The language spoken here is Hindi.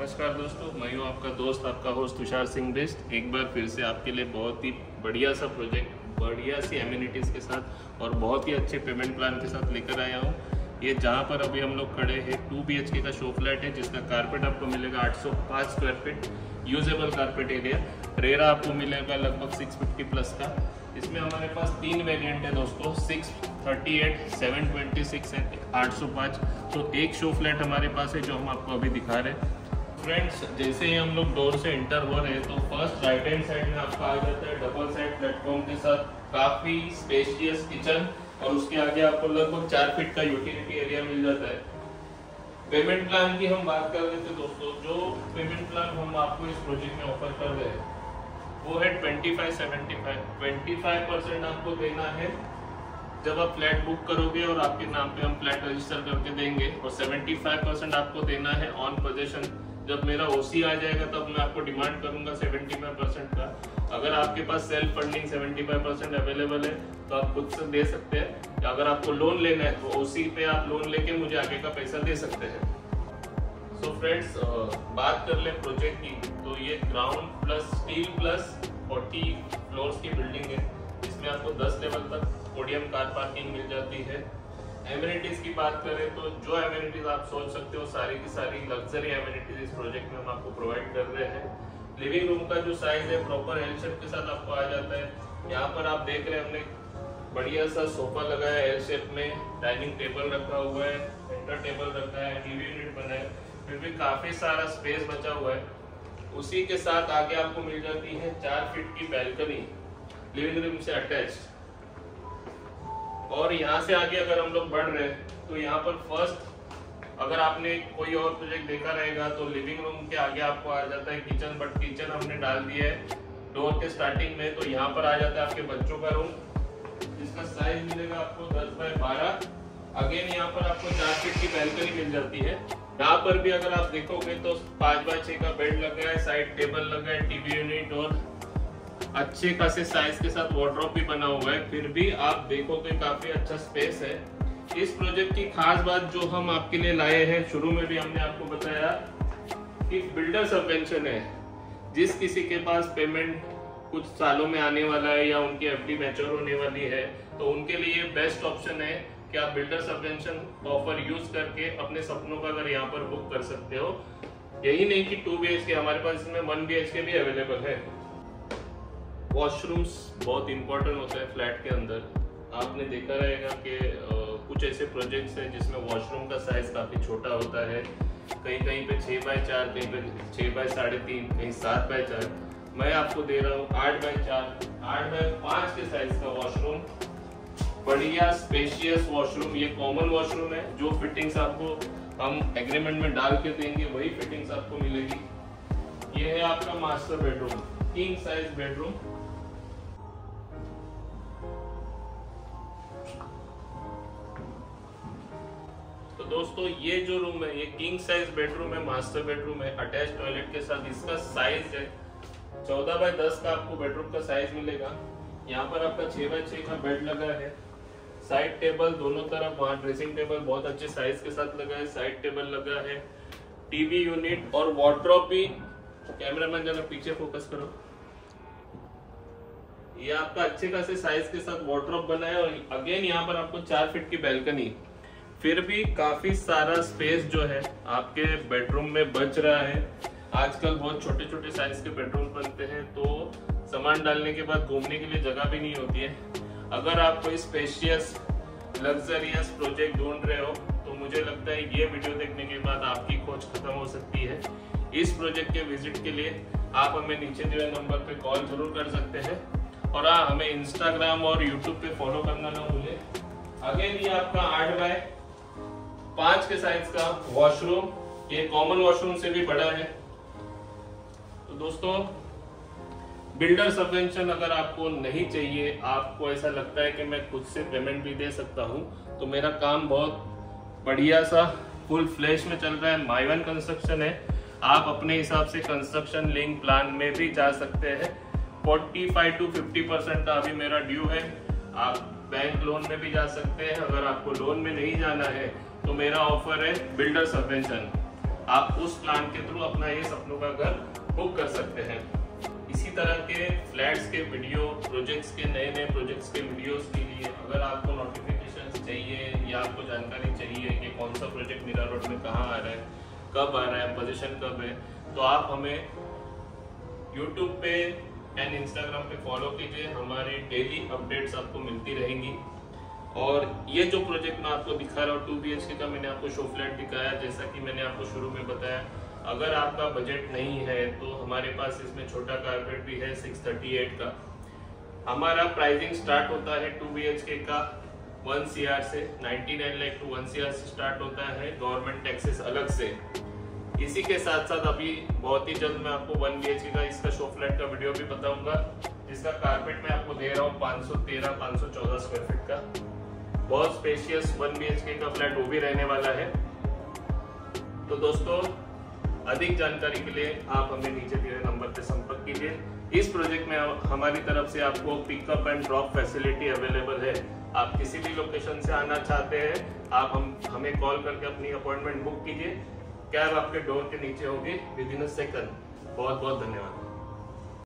नमस्कार दोस्तों, मैं हूँ आपका दोस्त, आपका होस्ट तुषार सिंह बिस्ट। एक बार फिर से आपके लिए बहुत ही बढ़िया सा प्रोजेक्ट बढ़िया सी एम्यूनिटीज़ के साथ और बहुत ही अच्छे पेमेंट प्लान के साथ लेकर आया हूँ। ये जहाँ पर अभी हम लोग खड़े हैं, टू बी का शो फ्लैट है, जिसका कारपेट आपको मिलेगा 805 square feet usable carpet area RERA आपको मिलेगा लगभग 650 प्लस का। इसमें हमारे पास तीन वेरिएंट है दोस्तों six thirty eight seven twenty six and आठ सौ पाँच। तो एक शो फ्लैट हमारे पास है, जो हम आपको अभी दिखा रहे हैं। फ्रेंड्स जैसे ही हम लोग डोर से इंटर हो रहे हैं तो फ़र्स्ट राइट हैंड साइड में आपका आ जाता है डबल साइड प्लेटफॉर्म के साथ काफ़ी स्पेशियस किचन और उसके आगे आपको लगभग चार फीट का यूटिलिटी एरिया मिल जाता है। पेमेंट प्लान की हम बात कर रहे थे दोस्तों, जो पेमेंट प्लान हम आपको इस प्रोजेक्ट में ऑफ़र कर रहे हैं, वो है twenty five seventy five twenty five percent आपको देना है जब आप फ्लैट बुक करोगे और आपके नाम पे हम फ्लैट रजिस्टर करके देंगे, और 75 परसेंट आपको देना है ऑन पोजेशन जब मेरा ओसी आ जाएगा, तब मैं आपको डिमांड करूँगा 75 परसेंट का। अगर आपके पास सेल्फ फंडिंग 75 परसेंट अवेलेबल है तो आप खुद से दे सकते हैं। अगर आपको लोन लेना है तो ओसी पे आप लोन लेके मुझे आगे का पैसा दे सकते हैं। सो so फ्रेंड्स बात कर ले प्रोजेक्ट की तो ये ground plus stilt plus 40 floors की बिल्डिंग है। इसमें आपको 10 लेवल तक पोडियम कार पार्किंग मिल जाती है। एम्यूनिटीज की बात करें तो जो एम्यूनिटीज आप सोच सकते हो, सारी की सारी लग्जरी एम्यूनिटीज इस प्रोजेक्ट में हम आपको प्रोवाइड कर रहे हैं। लिविंग रूम का जो साइज़ है प्रॉपर एल शेप के साथ आपको आ जाता है। यहाँ पर आप देख रहे हैं हमने बढ़िया सा सोफा लगा है एल शेप में। डाइनिंग टेबल रखा हुआ है सेंटर टेबल रखा है टीवी यूनिट बना है। फिर भी काफ़ी सारा स्पेस बचा हुआ है। उसी के साथ आगे आपको मिल जाती है चार फीट की बैल्कनी लिविंग रूम से अटैच्ड और यहाँ से आगे अगर हम लोग बढ़ रहे हैं तो यहाँ पर फ़र्स्ट अगर आपने कोई और प्रोजेक्ट देखा रहेगा तो लिविंग रूम के आगे आपको आ जाता है किचन बट किचन हमने डाल दिया है डोर के स्टार्टिंग में तो यहाँ पर आ जाता है आपके बच्चों का रूम जिसका साइज़ मिलेगा आपको 10 बाय 12 अगेन यहाँ पर आपको चार फीट की बैल्कनी मिल जाती है। यहाँ पर भी अगर आप देखोगे तो पाँच बाय छह का बेड लगा है साइड टेबल लगा है टीवी यूनिट और अच्छे खासे साइज़ के साथ वार्ड्रोब भी बना हुआ है, फिर भी आप देखोगे काफ़ी अच्छा स्पेस है। इस प्रोजेक्ट की खास बात जो हम आपके लिए लाए हैं, शुरू में भी हमने आपको बताया कि बिल्डर सबवेंशन है। जिस किसी के पास पेमेंट कुछ सालों में आने वाला है या उनकी एफडी मैच्योर होने वाली है तो उनके लिए बेस्ट ऑप्शन है कि आप बिल्डर सबवेंशन ऑफ़र यूज़ करके अपने सपनों का अगर यहाँ पर बुक कर सकते हो। यही नहीं कि टू बी के हमारे पास इसमें वन बी के भी अवेलेबल है। वॉशरूम्स बहुत इंपॉर्टेंट होते हैं फ्लैट के अंदर। आपने देखा रहेगा कि कुछ ऐसे प्रोजेक्ट्स हैं जिसमें वॉशरूम का साइज़ काफ़ी छोटा होता है। कहीं कहीं पे छः बाय चार, कहीं पे छः बाय साढ़े तीन, कहीं सात बाय चार। मैं आपको दे रहा हूँ आठ बाय चार, आठ बाय पाँच के साइज़ का वॉशरूम बढ़िया स्पेशियस वॉशरूम ये कॉमन वॉशरूम है। जो फिटिंग्स आपको हम एग्रीमेंट में डाल के देंगे, वही फिटिंग्स आपको मिलेगी। ये है आपका master bedroom king size bedroom तो दोस्तों, ये जो रूम है, ये किंग साइज़ बेडरूम है मास्टर बेडरूम है. अटैच टॉयलेट के साथ इसका साइज़ है. चौदह बाय दस का आपको बेडरूम का साइज़ मिलेगा. यहाँ पर आपका छह बाय छह का बेड लगा है. साइड टेबल दोनों तरफ़, वहाँ ड्रेसिंग टेबल बहुत अच्छे साइज़ के साथ लगा है. साइड टेबल लगा है. टीवी यूनिट और वॉड्रॉप भी कैमरामैन जरा पीछे फोकस करो। ये आपका अच्छे खासे साइज़ के साथ वॉड्रॉप बना है और अगेन यहाँ पर आपको चार फीट की बैल्कनी फिर भी काफ़ी सारा स्पेस जो है आपके बेडरूम में बच रहा है। आजकल बहुत छोटे छोटे साइज़ के बेडरूम बनते हैं तो सामान डालने के बाद घूमने के लिए जगह भी नहीं होती है। अगर आप कोई स्पेशियस लग्जरियस प्रोजेक्ट ढूंढ रहे हो तो मुझे लगता है ये वीडियो देखने के बाद आपकी खोज खत्म हो सकती है। इस प्रोजेक्ट के विज़िट के लिए आप हमें नीचे दिए नंबर पे कॉल ज़रूर कर सकते हैं। और हाँ हमें इंस्टाग्राम और यूट्यूब पे फॉलो करना ना भूले। अगेन ये आपका आठ बाय पाँच के साइज़ का वॉशरूम ये कॉमन वॉशरूम से भी बड़ा है। तो दोस्तों बिल्डर सबवेंशन अगर आपको नहीं चाहिए, आपको ऐसा लगता है कि मैं खुद से पेमेंट भी दे सकता हूँ तो मेरा काम बहुत बढ़िया सा फुल फ्लैश में चल रहा है। माई वन कंस्ट्रक्शन है। आप अपने हिसाब से कंस्ट्रक्शन लिंक प्लान में भी जा सकते हैं। 45 टू 50 परसेंट अभी मेरा ड्यू है। आप बैंक लोन में भी जा सकते हैं। अगर आपको लोन में नहीं जाना है तो मेरा ऑफ़र है बिल्डर सबवेंशन आप उस प्लान के थ्रू अपना ये सपनों का घर बुक कर सकते हैं। इसी तरह के फ्लैट्स के वीडियो प्रोजेक्ट्स के नए नए प्रोजेक्ट्स के वीडियोस के लिए अगर आपको नोटिफिकेशन चाहिए या आपको जानकारी चाहिए कि कौन सा प्रोजेक्ट मीरा रोड में कहाँ आ रहा है कब आ रहा है पोजीशन कब है तो आप हमें यूट्यूब पे एंड इंस्टाग्राम पे फॉलो कीजिए। हमारी डेली अपडेट्स आपको मिलती रहेंगी। और ये जो प्रोजेक्ट मैं आपको दिखा रहा हूँ टू बी का, मैंने आपको शो फ्लैट दिखाया, जैसा कि मैंने आपको शुरू में बताया। अगर आपका बजट नहीं है तो हमारे पास इसमें छोटा कारपेट भी है 638 का। हमारा प्राइसिंग स्टार्ट होता है टू बी का वन सी। से 99 लाख टू वन सी से स्टार्ट होता है। गवर्नमेंट टैक्सेस अलग से। इसी के साथ साथ अभी बहुत ही जल्द मैं आपको वन बी का इसका शो फ्लैट का वीडियो भी बताऊँगा, जिसका कारपेट मैं आपको दे रहा हूँ 513 514 स्क्वायर फीट का। बहुत स्पेशियस वन बी का फ्लैट वो भी रहने वाला है। तो दोस्तों, अधिक जानकारी के लिए आप हमें नीचे दिए नंबर पर संपर्क कीजिए। इस प्रोजेक्ट में हमारी तरफ़ से आपको pickup and drop facility available है। आप किसी भी लोकेशन से आना चाहते हैं, आप हम हमें कॉल करके अपनी अपॉइंटमेंट बुक कीजिए। कैब आपके डोर के नीचे होगी। विद इन अ सेकंड बहुत बहुत धन्यवाद।